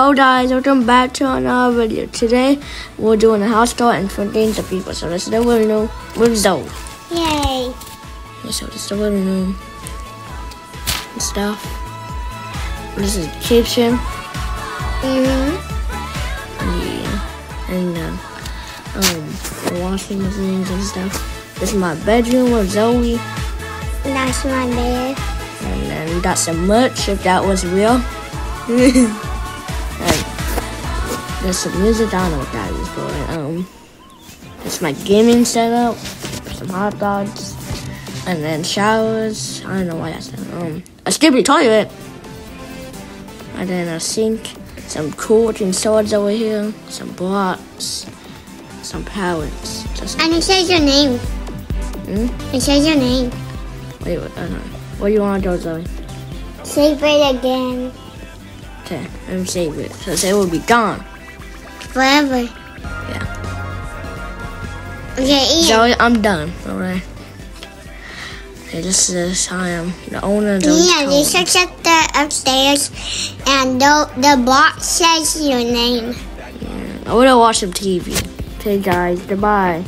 Hello guys, welcome back to another video. Today we're doing a house tour and for games of people. So this is the living room with Zoe. Yay! So this is the living room and stuff. This is the kitchen. Mm-hmm. Yeah. And uh, um the washing machines and stuff. This is my bedroom with Zoe. That's my bed. And then we got some merch if that was real. there's some music, I don't know what that is for. Um it's my gaming setup, some hot dogs, and then showers. I don't know why that's there. Um a Skibidi toilet. And then a sink, some cool looking swords over here, some blocks, some pallets. Just And it says your name. Hmm? It says your name. Wait, what, I don't know. What do you want to do, Zoe? Save it again. Okay, me save it. So it will be gone. Forever. Yeah. Okay, Ian. Zoe, I'm done. Alright. Okay, this is I am the owner of the Ian, you should check the upstairs and the, the box says your name. I wanna watch some TV. Okay guys, goodbye.